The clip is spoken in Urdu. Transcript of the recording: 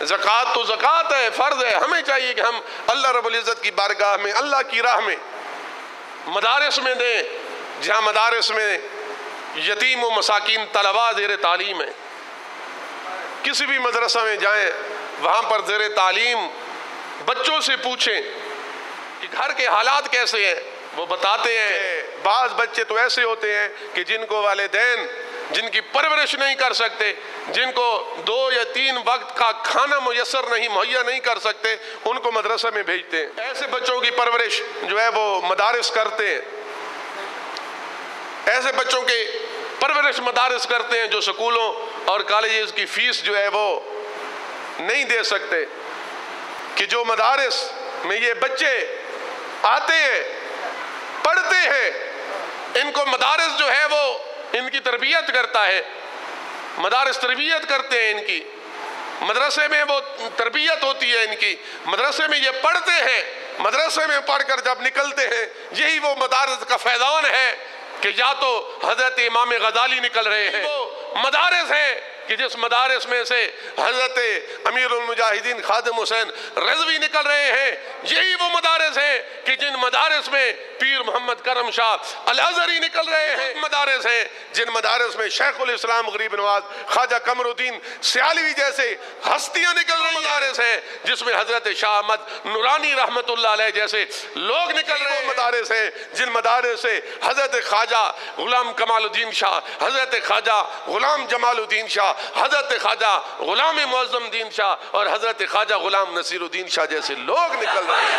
زکوٰۃ تو زکوٰۃ ہے، فرض ہے۔ ہمیں چاہیے کہ ہم اللہ رب العزت کی بارگاہ میں، اللہ کی راہ میں مدارس میں دیں۔ جہاں مدارس میں یتیم و مساکین طلباء زیر تعلیم ہیں۔ کسی بھی مدرسہ میں جائیں، وہاں پر زیر تعلیم بچوں سے پوچھیں کہ گھر کے حالات کیسے ہیں؟ وہ بتاتے ہیں۔ بعض بچے تو ایسے ہوتے ہیں کہ جن کو والدین جن کی پرورش نہیں کر سکتے، جن کو دو یا تین وقت کا کھانا میسر نہیں، مہیا نہیں کر سکتے، ان کو مدرسہ میں بھیجتے ہیں۔ ایسے بچوں کی پرورش جو ہے وہ مدارس کرتے ہیں۔ ایسے بچوں کے پرورش مدارس کرتے ہیں جو سکولوں اور کالجز کی فیس جو ہے وہ نہیں دے سکتے۔ کہ جو مدارس میں یہ بچے آتے ہیں، پڑھتے ہیں، ان کو مدارس جو ہے وہ ان کی تربیت کرتا ہے۔ مدارس تربیت کرتے ہیں ان کی۔ مدرسے میں وہ تربیت ہوتی ہے ان کی۔ مدرسے میں یہ پڑھتے ہیں۔ مدرسے میں پڑھ کر جب نکلتے ہیں، یہی وہ مدارس کا فیضان ہے کہ یا تو حضرت امام غزالی نکل رہے ہیں۔ وہ مدارس ہیں کہ جس مدارس میں سے حضرت امیر المجاہدین خادم حسین رضوی نکل رہے ہیں۔ یہی وہ مدارس ہیں۔ مدارس میں پیر محمد کرم شاہ الازری نکل رہے ہیں۔ مدارس ہیں جن مدارس میں شیخ الاسلام غریب نواز خواجہ قمر الدین سیالوی جیسے ہستیاں نکل رہی مدارس ہیں جس میں حضرت شاہ احمد نورانی رحمت اللہ علیہ جیسے لوگ نکل رہے ہیں۔ مدارس ہیں جن مدارس سے حضرت خواجہ غلام کمال الدین شاہ حضرت خواجہ غلام جمال الدین شاہ حضرت خواجہ غلام معظم دین شاہ اور حضرت خواجہ غلام نصیر الدین شاہ جیسے لوگ نکل رہے ہیں۔